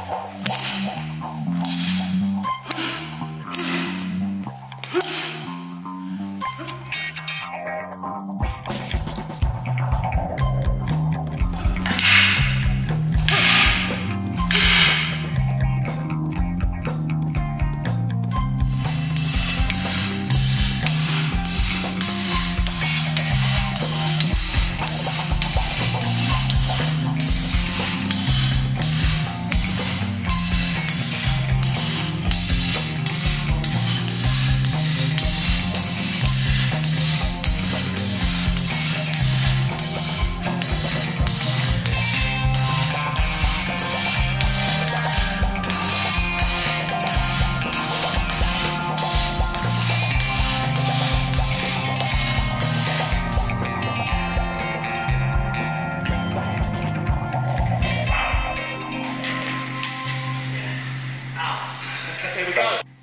you Here we go.